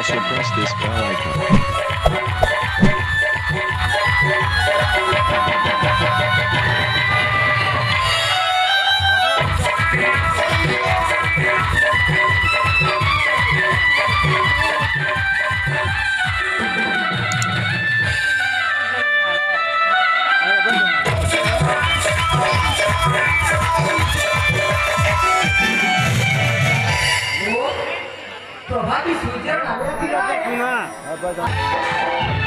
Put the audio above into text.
also press this bell icon. તો ભાભી સુઈ જાવ ના